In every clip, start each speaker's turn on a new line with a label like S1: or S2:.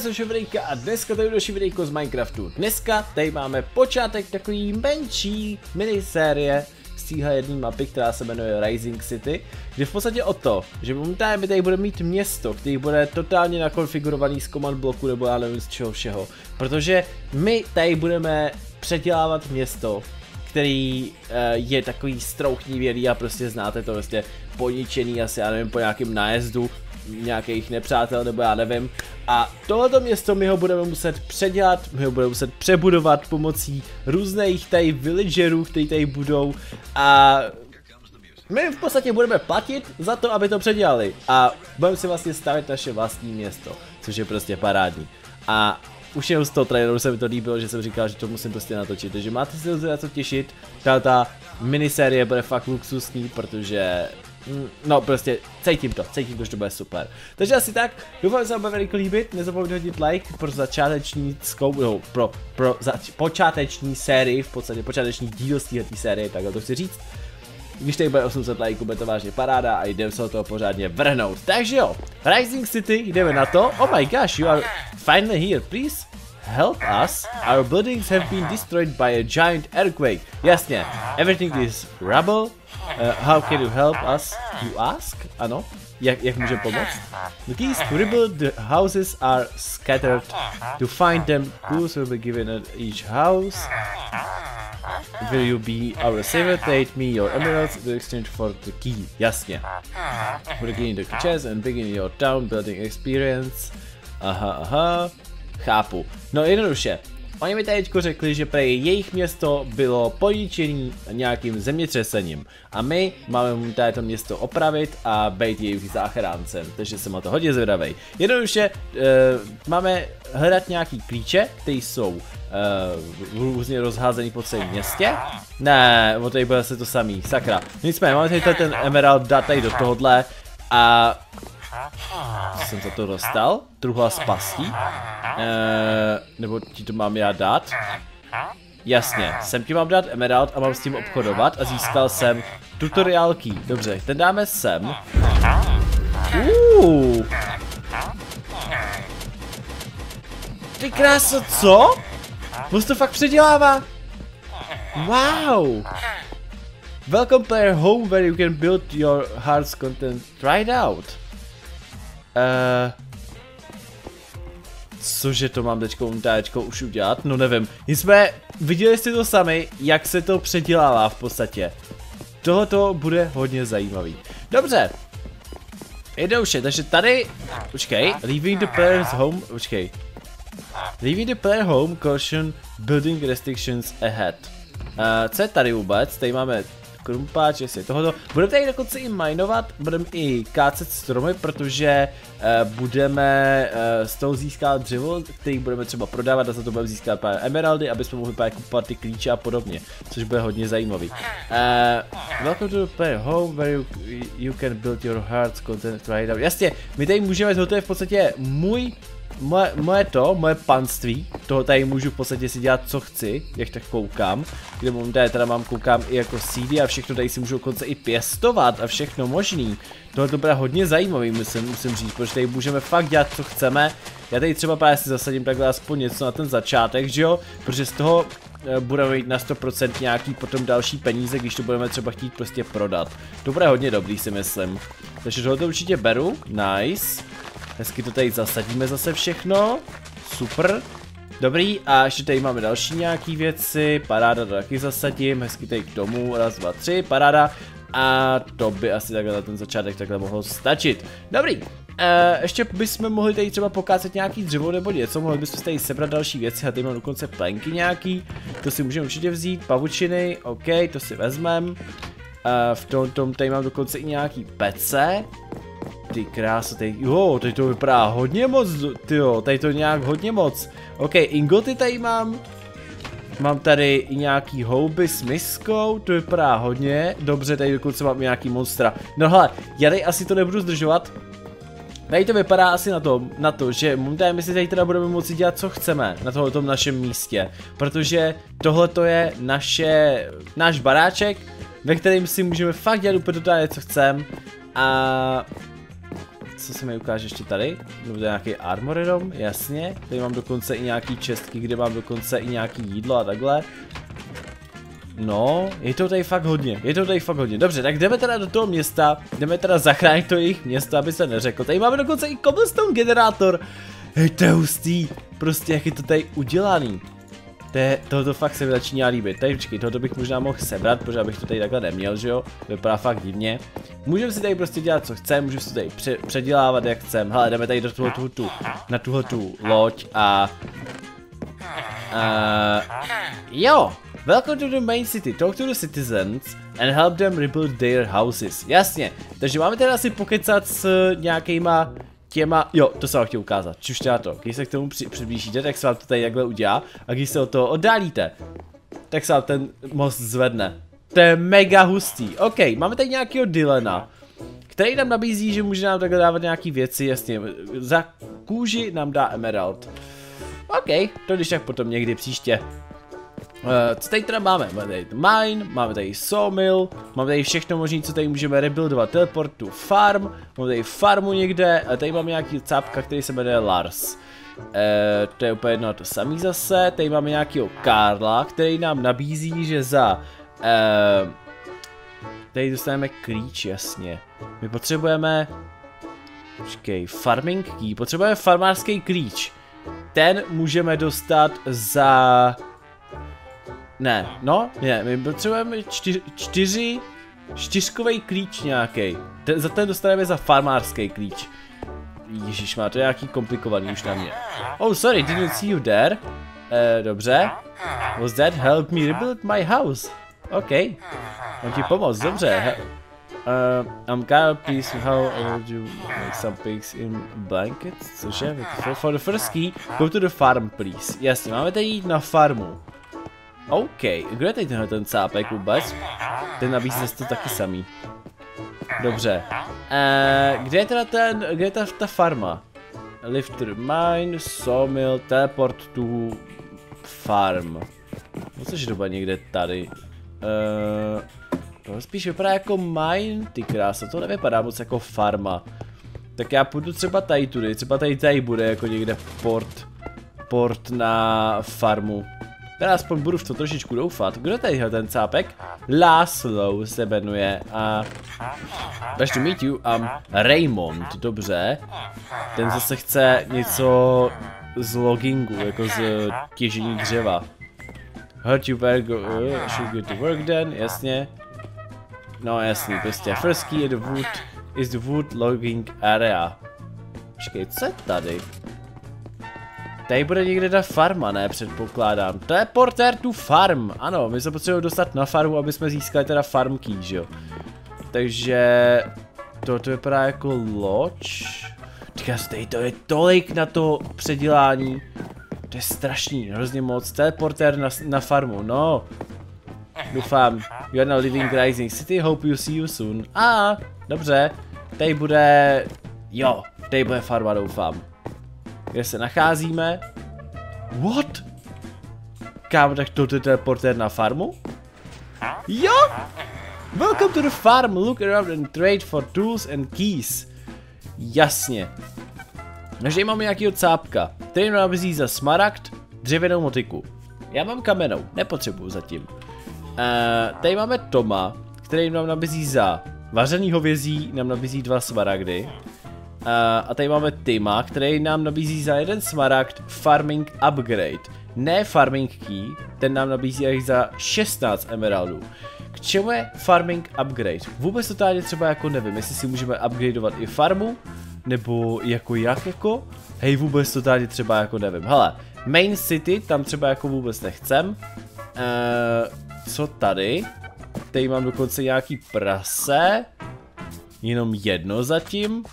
S1: jsem Ševrejka a dneska tady další videjko z Minecraftu. Dneska tady máme počátek takový menší minisérie z téhle jedné mapy, která se jmenuje Rising City, kde v podstatě o to, že momentálně tady budeme mít město, který bude totálně nakonfigurovaný z command bloku nebo já nevím z čeho všeho, protože my tady budeme předělávat město, který uh, je takový strouchnivělý a prostě znáte to prostě poničený asi, já nevím, po nějakém nájezdu nějakých nepřátel, nebo já nevím. A tohleto město my ho budeme muset předělat, my ho budeme muset přebudovat pomocí různých tady villagerů, kteří tady budou a my v podstatě budeme platit za to, aby to předělali a budeme si vlastně stavit naše vlastní město, což je prostě parádní. A už jenom z toho traileru se mi to líbilo, že jsem říkal, že to musím prostě natočit, takže máte si na co těšit, ta, minisérie bude fakt luxusní, protože no prostě cítím to, cítím to, že to bude super. Takže asi tak, doufám, že se vám bude veliko líbit, nezapomeňte hodit like pro začáteční scope, no, pro, pro zač počáteční sérii, v podstatě počáteční díl z této série, takhle to chci říct. Když tady bude 800 lajků, bude to vážně paráda a jdeme se o toho pořádně vrhnout. Takže jo, Rising City, jdeme na to. Oh my gosh, you are finally here, please help us? Our buildings have been destroyed by a giant earthquake. Jasně, everything is rubble, Uh, how can you help us? You ask? Ano. Jak, jak můžeme pomoct? The keys to rebuild the houses are scattered. To find them, clues will be given at each house. Will you be our saver? Take me your emeralds in exchange for the key. Jasně. Begin the chest and begin your town building experience. Aha, aha. Chápu. No jednoduše. Oni mi teď řekli, že prej jejich město bylo poničený nějakým zemětřesením a my máme tady to město opravit a být jejich záchráncem, takže jsem o to hodně zvědavý. Jednoduše uh, máme hledat nějaký klíče, které jsou uh, různě rozházený po celém městě. Ne, o tady bude se to samý, sakra. Nicméně máme tady ten emerald dát tady do tohohle a jsem za to dostal? Truhla z pastí? Eee, nebo ti to mám já dát? Jasně, sem ti mám dát emerald a mám s tím obchodovat a získal jsem tutorial key. Dobře, ten dáme sem. Uuu. Ty kráso, co? Moc to fakt předělává. Wow. Welcome player home where you can build your heart's content. Try it out. Uh, cože to mám teďko teďko už udělat? No nevím. jsme viděli jste to sami, jak se to předělává v podstatě. Tohoto bude hodně zajímavý. Dobře. Jednoduše, takže tady, počkej, leaving the player's home, počkej. Leaving the player home, caution, building restrictions ahead. Uh, co je tady vůbec? Tady máme krumpáč, jestli tohoto. Budeme tady dokonce i minovat, budeme i kácet stromy, protože uh, budeme uh, z toho získat dřevo, který budeme třeba prodávat a za to budeme získat pár emeraldy, aby jsme mohli právě kupovat ty klíče a podobně, což bude hodně zajímavý. Uh, welcome to the player home where you, you can build your hearts content right now. Jasně, my tady můžeme, to je v podstatě můj moje, moje to, moje panství, toho tady můžu v podstatě si dělat co chci, jak tak koukám, kde mám tady teda mám koukám i jako CD a všechno tady si můžu dokonce i pěstovat a všechno možný. Tohle to bude hodně zajímavý, musím, musím říct, protože tady můžeme fakt dělat co chceme. Já tady třeba právě si zasadím takhle aspoň něco na ten začátek, že jo, protože z toho budeme mít na 100% nějaký potom další peníze, když to budeme třeba chtít prostě prodat. To bude hodně dobrý si myslím. Takže tohle určitě beru, nice. Hezky to tady zasadíme zase všechno. Super. Dobrý, a ještě tady máme další nějaký věci, paráda to taky zasadím, hezky tady k tomu, raz, dva, tři, paráda. A to by asi takhle na ten začátek takhle mohlo stačit. Dobrý, Uh, ještě bychom mohli tady třeba pokácet nějaký dřevo nebo něco, mohli bychom tady sebrat další věci a tady mám dokonce plenky nějaký, to si můžeme určitě vzít, pavučiny, ok, to si vezmem. Uh, v tom, tom tady mám dokonce i nějaký pece, ty krása, tady, jo, tady to vypadá hodně moc, ty jo, tady to nějak hodně moc. Ok, ingoty tady mám. Mám tady i nějaký houby s miskou, to vypadá hodně. Dobře, tady dokonce mám nějaký monstra. No hele, já tady asi to nebudu zdržovat. Tady to vypadá asi na to, na to, že my si tady teda budeme moci dělat co chceme na tohoto našem místě. Protože tohle to je naše, náš baráček, ve kterém si můžeme fakt dělat úplně totálně co chceme. A co se mi ukáže ještě tady? Nebo to je nějaký armor jenom, jasně. Tady mám dokonce i nějaký čestky, kde mám dokonce i nějaký jídlo a takhle. No, je to tady fakt hodně, je to tady fakt hodně. Dobře, tak jdeme teda do toho města, jdeme teda zachránit to jejich město, aby se neřekl. Tady máme dokonce i cobblestone generátor. Hej, to je hustý, prostě jak je to tady udělaný. To je, tohoto fakt se mi začíná líbit. Tady počkej, tohoto bych možná mohl sebrat, protože abych to tady takhle neměl, že jo? Vypadá fakt divně. Můžeme si tady prostě dělat, co chceme, můžeme si tady pře předělávat, jak chceme. Hele, jdeme tady do tuhle tu, tu, na tuhle tu loď a... Uh, jo, Welcome to the main city, talk to the citizens and help them rebuild their houses. Jasně, takže máme teda asi pokecat s nějakýma těma, jo, to jsem vám chtěl ukázat, na to, když se k tomu při, přiblížíte, tak se vám to tady takhle udělá a když se od toho oddálíte, tak se vám ten most zvedne. To je mega hustý. OK, máme tady nějakého Dylena, který nám nabízí, že může nám takhle dávat nějaký věci, jasně, za kůži nám dá Emerald. OK, to když tak potom někdy příště. Uh, co tady teda máme? Máme tady mine, máme tady sawmill, máme tady všechno možné, co tady můžeme rebuildovat, teleport to farm, máme tady farmu někde, a tady máme nějaký cápka, který se jmenuje Lars. Uh, to je úplně jedno to samý zase, tady máme nějakého Karla, který nám nabízí, že za... Uh, tady dostaneme klíč, jasně. My potřebujeme... Počkej, farming key, potřebujeme farmářský klíč. Ten můžeme dostat za... Ne, no, ne, my potřebujeme čtyři, čtyři čtyřkový klíč nějaký. Za ten dostaneme za farmářský klíč. Ježíš, má to nějaký komplikovaný už na mě. Oh, sorry, didn't see you there. Eh, dobře. Was that help me rebuild my house? OK. Mám ti pomoct, dobře. Uh, I'm Kyle, please, how would you make some pigs in blankets? Cože? For, for the first key, go to the farm, please. Jasně, máme tady jít na farmu. OK, kdo je tady tenhle ten cápek vůbec? Ten nabízí to taky samý. Dobře. Uh, kde je teda ten, kde je ta, ta farma? Lifter mine, sawmill, teleport to farm. Což doba někde tady. Uh, to spíš vypadá jako mine, ty krása, to nevypadá moc jako farma. Tak já půjdu třeba tady tudy, třeba tady tady bude jako někde port, port na farmu. Teda aspoň budu v to trošičku doufat. Kdo tady je ten cápek? Laszlo se jmenuje a... Nice to meet you, um, Raymond, dobře. Ten zase chce něco z logingu, jako z těžení dřeva. Heard you were go, uh, should go to work then, jasně. No jasný, prostě first key the wood is the wood logging area. Počkej, co je tady? Tady bude někde ta farma, ne, předpokládám. To je porter tu farm, ano, my se potřebujeme dostat na farmu, aby jsme získali teda farm key, že jo. Takže to, to vypadá jako loď. Říkám tady to je tolik na to předělání. To je strašný, hrozně moc. Teleporter na, na farmu, no. Doufám. You are now living Rising City, hope you see you soon. A, ah, dobře. Tady bude, jo, tady bude farma, doufám kde se nacházíme. What? Kámo, tak to je teleportér na farmu? Jo! Welcome to the farm, look around and trade for tools and keys. Jasně. Takže máme nějakýho cápka, který nám nabízí za smaragd, dřevěnou motiku. Já mám kamenou, nepotřebuju zatím. Uh, tady máme Toma, který nám nabízí za vařený hovězí, nám nabízí dva smaragdy. Uh, a tady máme Tima, který nám nabízí za jeden smaragd Farming Upgrade. Ne Farming Key, ten nám nabízí až za 16 emeraldů. K čemu je Farming Upgrade? Vůbec totálně třeba jako nevím, jestli si můžeme upgradeovat i farmu, nebo jako jak jako? Hej, vůbec totálně třeba jako nevím. Hele, Main City, tam třeba jako vůbec nechcem. Uh, co tady? Tady mám dokonce nějaký prase. Jenom jedno zatím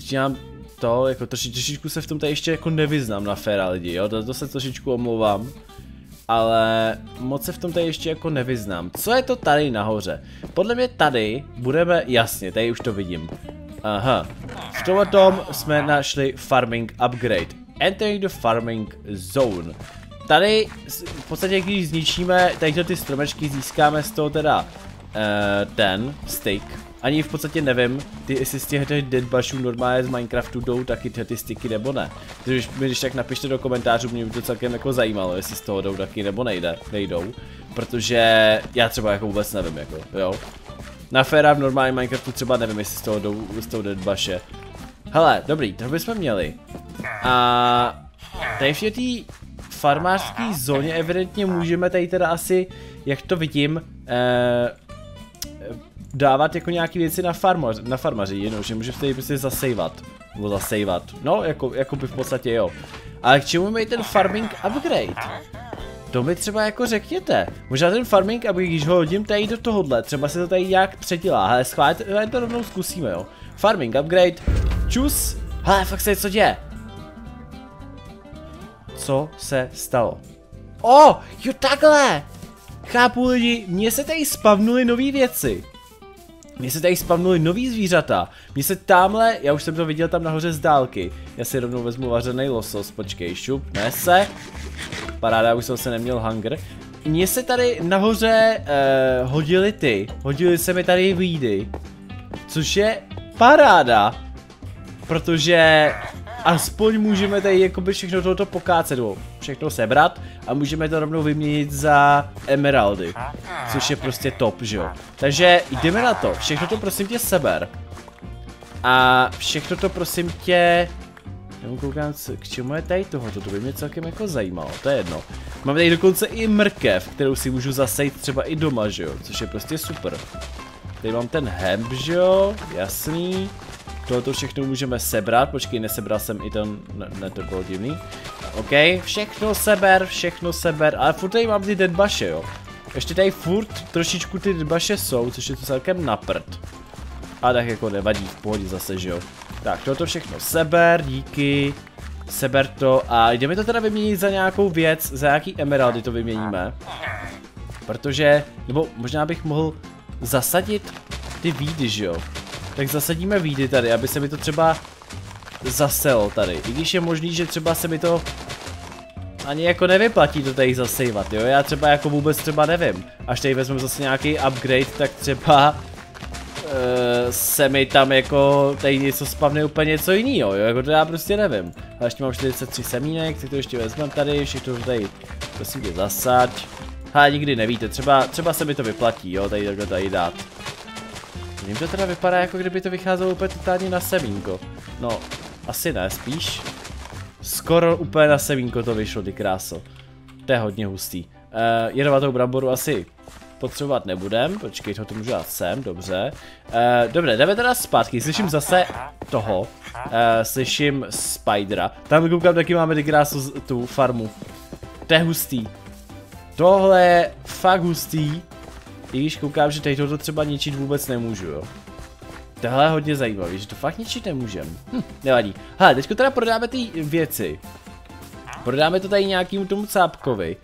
S1: začínám to, jako troši, trošičku se v tom tady ještě jako nevyznám na féra lidi, jo, to, to se trošičku omlouvám. Ale moc se v tom tady ještě jako nevyznám. Co je to tady nahoře? Podle mě tady budeme, jasně, tady už to vidím. Aha. V tomhle tom jsme našli farming upgrade. Entering the farming zone. Tady v podstatě když zničíme tady ty stromečky získáme z toho teda uh, ten stick ani v podstatě nevím, ty, jestli z těch deadbushů normálně z Minecraftu jdou taky ty sticky nebo ne. Takže mi když tak napište do komentářů, mě by to celkem jako zajímalo, jestli z toho jdou taky nebo nejde, nejdou. Protože já třeba jako vůbec nevím, jako, jo. Na Fera v normálním Minecraftu třeba nevím, jestli z toho jdou z toho deadbushe. Hele, dobrý, to bychom měli. A tady v té farmářské zóně evidentně můžeme tady teda asi, jak to vidím, eh, dávat jako nějaký věci na, farmař, na farmaři, jenom, že můžeme tady prostě zasejvat. Nebo zasejvat. No, jako, jako by v podstatě jo. Ale k čemu mají ten farming upgrade? To mi třeba jako řekněte. Možná ten farming, aby když ho hodím tady do tohohle, třeba se to tady nějak předělá. Hele, schválně to rovnou zkusíme, jo. Farming upgrade. Čus. Hele, fakt se co děje. Co se stalo? O, oh, jo takhle. Chápu lidi, mně se tady spavnuly nové věci. Mně se tady spavnuly nový zvířata. Mně se tamhle, já už jsem to viděl tam nahoře z dálky. Já si rovnou vezmu vařený losos, počkej, šup, nese. Paráda, už jsem se neměl hunger. Mně se tady nahoře uh, hodili ty, hodili se mi tady výdy. Což je paráda. Protože aspoň můžeme tady jakoby všechno tohoto pokácet, všechno sebrat a můžeme to rovnou vyměnit za emeraldy, což je prostě top, že jo. Takže jdeme na to, všechno to prosím tě seber. A všechno to prosím tě... Já koukám, k čemu je tady tohoto, to by mě celkem jako zajímalo, to je jedno. Máme tady dokonce i mrkev, kterou si můžu zasejt třeba i doma, že jo, což je prostě super. Tady mám ten hemp, že jo, jasný. Tohle všechno můžeme sebrat, počkej, nesebral jsem i ten, ne, ne to bylo divný. OK, všechno seber, všechno seber, ale furt tady mám ty deadbaše, jo. Ještě tady furt trošičku ty deadbaše jsou, což je to celkem naprd. A tak jako nevadí, v pohodě zase, že jo. Tak, toto všechno seber, díky. Seber to a jdeme to teda vyměnit za nějakou věc, za jaký emeraldy to vyměníme. Protože, nebo možná bych mohl zasadit ty výdy, že jo tak zasadíme výdy tady, aby se mi to třeba zasel tady. I když je možný, že třeba se mi to ani jako nevyplatí to tady zasejvat, jo? Já třeba jako vůbec třeba nevím. Až tady vezmu zase nějaký upgrade, tak třeba uh, se mi tam jako tady něco spavne úplně něco jiného, jo? Jako to já prostě nevím. A ještě mám 43 semínek, tak to ještě vezmeme tady, všechno to tady prosím tě zasaď. Ha, nikdy nevíte, třeba, třeba se mi to vyplatí, jo, tady takhle tady dát. Mně to teda vypadá jako kdyby to vycházelo úplně totálně na semínko. No, asi ne, spíš. Skoro úplně na semínko to vyšlo, ty kráso. To je hodně hustý. Uh, jedovatou bramboru asi potřebovat nebudem, počkej, to můžu dát sem, dobře. Uh, dobře, jdeme teda zpátky, slyším zase toho, uh, slyším Spidera. Tam koukám, taky máme ty krásu, tu farmu. To je hustý. Tohle je fakt hustý. I když koukám, že tady toto třeba ničit vůbec nemůžu, jo. Tohle je hodně zajímavý, že to fakt ničit nemůžem. Hm, nevadí. Hele, teďko teda prodáme ty věci. Prodáme to tady nějakým tomu cápkovi.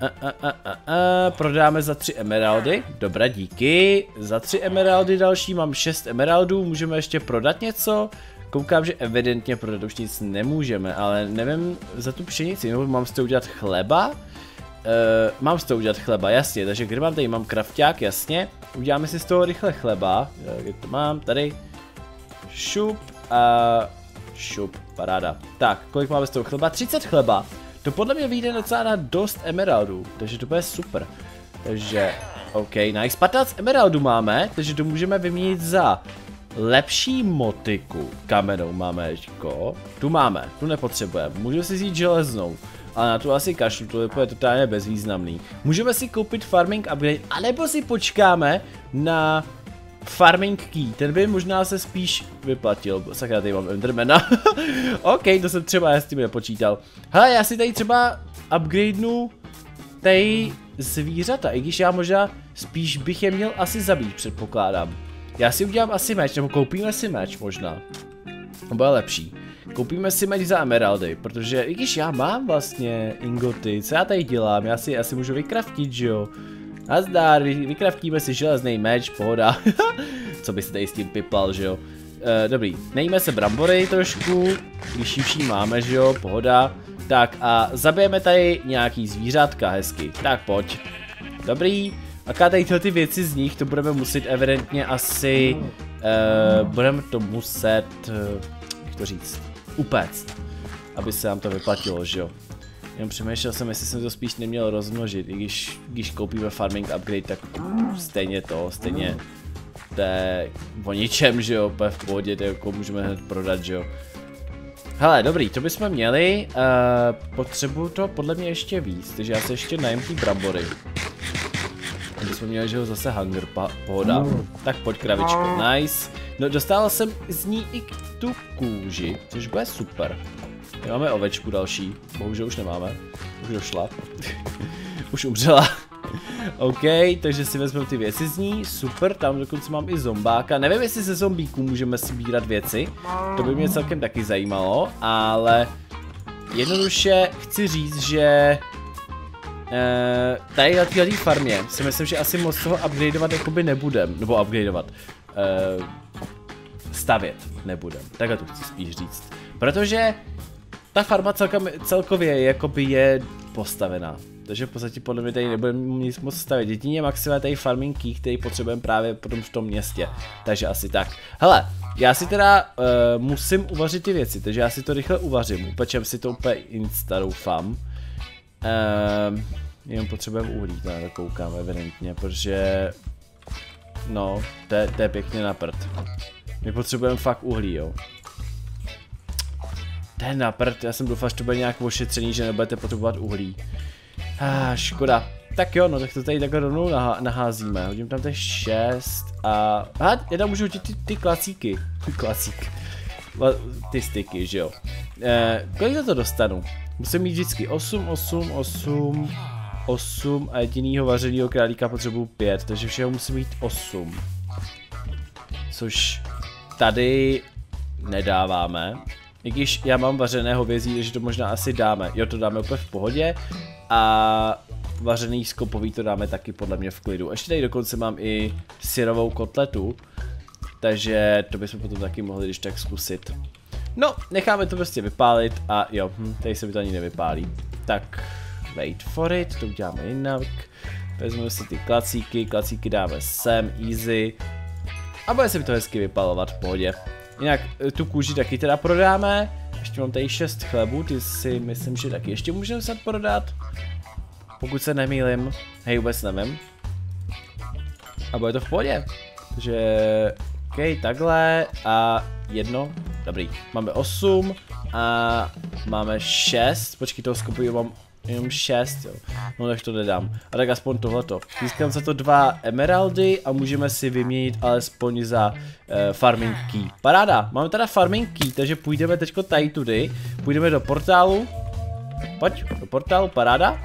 S1: A, a, a, a, a, prodáme za tři emeraldy, dobré, díky. Za tři emeraldy další, mám šest emeraldů, můžeme ještě prodat něco? Koukám, že evidentně prodat už nic nemůžeme, ale nevím za tu pšenici, nebo mám z toho udělat chleba? Uh, mám z toho udělat chleba, jasně, takže kde mám tady, mám krafťák, jasně. Uděláme si z toho rychle chleba, eh, kde to mám, tady. Šup a šup, paráda. Tak, kolik máme z toho chleba? 30 chleba. To podle mě vyjde docela na dost emeraldů, takže to bude super. Takže, OK, nice. 15 emeraldů máme, takže to můžeme vyměnit za lepší motiku kamenou máme, tu máme, tu nepotřebujeme, můžeme si vzít železnou ale na to asi kašlu, to je totálně bezvýznamný. Můžeme si koupit farming upgrade, anebo si počkáme na farming key, ten by možná se spíš vyplatil, sakra tady mám Endermana, ok, to jsem třeba já s tím nepočítal. Hele, já si tady třeba upgradenu tady zvířata, i když já možná spíš bych je měl asi zabít, předpokládám. Já si udělám asi meč, nebo koupíme si meč možná. To bude lepší. Koupíme si meč za emeraldy, protože i když já mám vlastně ingoty, co já tady dělám, já si asi můžu vykraftit, že jo. Nazdar, vykraftíme si železný meč, pohoda. co by se tady s tím piplal, že jo. E, dobrý, nejíme se brambory trošku, když už máme, že jo, pohoda. Tak a zabijeme tady nějaký zvířátka hezky, tak pojď. Dobrý, A tady tyhle ty věci z nich, to budeme muset evidentně asi, uh, budeme to muset, jak to říct, upéct, aby se nám to vyplatilo, že jo. Jenom přemýšlel jsem, jestli jsem to spíš neměl rozmnožit, i když, když koupíme farming upgrade, tak stejně to, stejně to je o ničem, že jo, v pohodě, to jako můžeme hned prodat, že jo. Hele, dobrý, to bychom měli, uh, potřebuju to podle mě ještě víc, takže já se ještě najem ty brambory. Aby jsme měli, že ho zase hunger, pa, pohoda. Mm. Tak pojď kravičko, nice. No dostal jsem z ní i tu kůži, což bude super. Máme ovečku další, bohužel už nemáme, už došla. už umřela. OK, takže si vezmeme ty věci z ní, super, tam dokonce mám i zombáka, nevím jestli ze zombíků můžeme sbírat věci, to by mě celkem taky zajímalo, ale jednoduše chci říct, že Uh, tady na této farmě si myslím, že asi moc toho upgradeovat jakoby nebudem, nebo upgradeovat, uh, stavět nebudem, takhle to chci spíš říct. Protože ta farma celkem, celkově jakoby je postavená. Takže v podstatě podle mě tady nebudeme nic moc stavit. Jedině maximálně tady farming key, který potřebujeme právě potom v tom městě. Takže asi tak. Hele, já si teda uh, musím uvařit ty věci, takže já si to rychle uvařím. Upečem si to úplně insta, doufám. Uh, jenom potřebujeme uhlí, teda koukám evidentně, protože... No, to je, to je pěkně na prd. My potřebujeme fakt uhlí, jo. Ten na prd, já jsem doufal, že to bude nějak ošetřený, že nebudete potřebovat uhlí. Ah, škoda. Tak jo, no tak to tady takhle rovnou nah naházíme. Hodím tam teď 6 a... Aha, já tam můžu hodit ty, ty klacíky. Ty klacík. Ty styky, že jo. Eh, kolik za to dostanu? Musím mít vždycky 8, 8, 8, 8 a jedinýho vařenýho králíka potřebuju 5, takže všeho musím mít 8. Což tady nedáváme. I když já mám vařené hovězí, takže to možná asi dáme. Jo, to dáme úplně v pohodě. A vařený skopový to dáme taky podle mě v klidu. Ještě tady dokonce mám i syrovou kotletu. Takže to bychom potom taky mohli když tak zkusit. No, necháme to prostě vypálit a jo, hm, tady se mi to ani nevypálí. Tak, wait for it, to uděláme jinak. Vezmeme si ty klacíky, klacíky dáme sem, easy. A bude se mi to hezky vypalovat v pohodě. Jinak eh, tu kůži taky teda prodáme. Ještě mám tady 6 chlebů, ty si myslím, že taky ještě můžeme snad prodat. Pokud se nemýlim, hej, vůbec nevím. A bude to v pohodě. Takže, OK, takhle a jedno, dobrý. Máme 8 a máme 6, počkej, toho skopuju mám Jenom 6, jo. No tak to nedám. A tak aspoň tohleto. Získám za to dva emeraldy a můžeme si vyměnit alespoň za uh, farming key. Paráda, máme teda farming key, takže půjdeme teďko tady tudy. Půjdeme do portálu. Pojď, do portálu, paráda. Uh,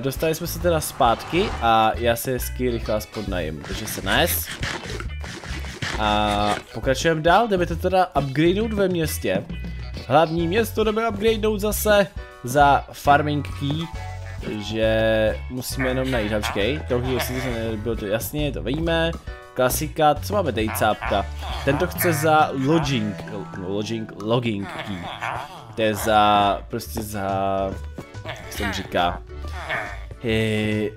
S1: dostali jsme se teda zpátky a já se hezky rychle aspoň najím. Takže se nes. A pokračujeme dál, jdeme to teda upgradenout ve městě. Hlavní město jdeme upgradenout zase za farming key, že musíme jenom najít, počkej, tohle jestli to nebylo to jasně, to víme, klasika, co máme tady cápka, tento chce za lodging, no, lodging, logging key, to je za, prostě za, jak se říká, je,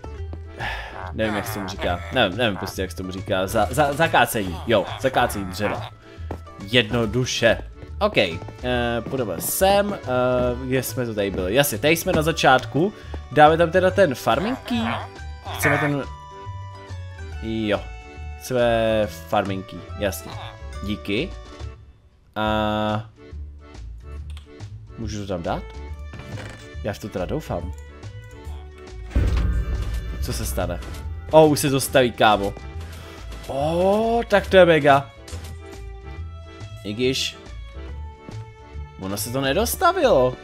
S1: nevím jak se mu říká, nevím, nevím prostě jak se tomu říká, za, za, zakácení, jo, zakácení dřeva, jednoduše. OK, uh, půjdeme sem, uh, kde jsme to tady byli, jasně, tady jsme na začátku, dáme tam teda ten farming key, chceme ten, jo, chceme farming key, jasně, díky, a můžu to tam dát? Já v to teda doufám. Co se stane? O, oh, už se to staví, kámo. O, oh, tak to je mega. I když Ono se to nedostavilo. Uh,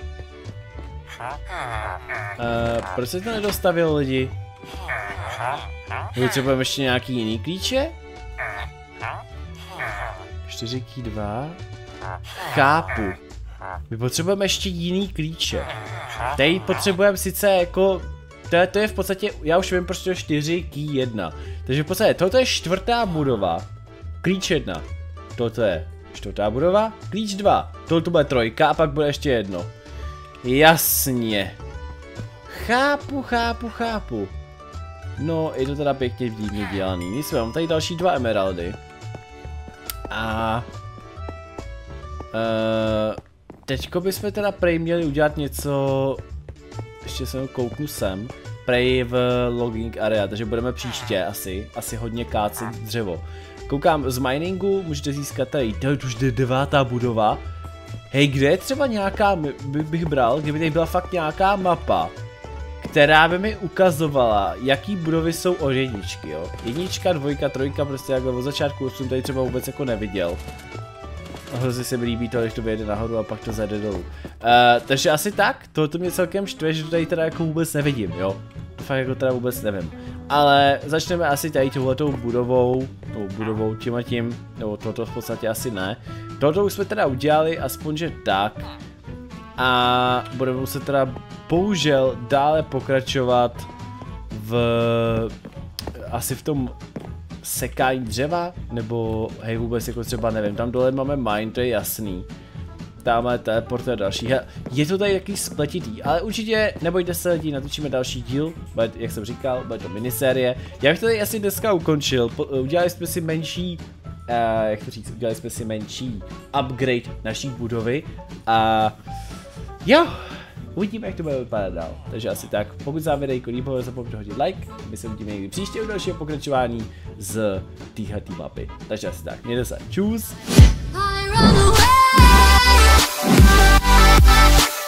S1: proč se to nedostavilo lidi? Potřebujeme ještě nějaký jiný klíče? 4 key 2. Chápu. My potřebujeme ještě jiný klíče. Tady potřebujeme sice jako... To je, to je v podstatě, já už vím prostě 4 key 1. Takže v podstatě toto je čtvrtá budova. Klíč 1. Toto je Čtvrtá budova, klíč 2. Tohle to bude trojka a pak bude ještě jedno. Jasně. Chápu, chápu, chápu. No, je to teda pěkně vdívně dělaný. Nic, mám tady další dva emeraldy. A... Uh, teďko bychom teda prej měli udělat něco... Ještě jsem kouknu sem. Prej v logging area, takže budeme příště asi. Asi hodně kácet dřevo. Koukám, z miningu můžete získat tady, to je už devátá budova. Hej, kde je třeba nějaká, by, bych bral, kdyby tady byla fakt nějaká mapa, která by mi ukazovala, jaký budovy jsou od jedničky, jo. Jednička, dvojka, trojka, prostě jako od začátku jsem tady třeba vůbec jako neviděl. Hrozně se mi líbí to, když to vyjede nahoru a pak to zajde dolů. Uh, takže asi tak, to, to mě celkem štve, že to tady teda jako vůbec nevidím, jo. Fakt jako teda vůbec nevím. Ale začneme asi tady touhletou budovou, tou budovou tím a tím, nebo toto v podstatě asi ne. Toto už jsme teda udělali, aspoň že tak. A budeme muset teda bohužel dále pokračovat v asi v tom sekání dřeva, nebo hej vůbec jako třeba nevím, tam dole máme mine, to je jasný. Tam je teleport a další. Je to tady jaký spletitý, ale určitě nebojte se lidi, natočíme další díl, bude, jak jsem říkal, bude to minisérie. Já bych to tady asi dneska ukončil, po, udělali jsme si menší uh, jak to říct, udělali jsme si menší upgrade naší budovy a jo, uvidíme, jak to bude vypadat dál. Takže asi tak, pokud se vám líbilo, nezapomeňte hodit like, my se uvidíme někdy příště u dalšího pokračování z téhle mapy. Takže asi tak, mějte se, čus! Bye.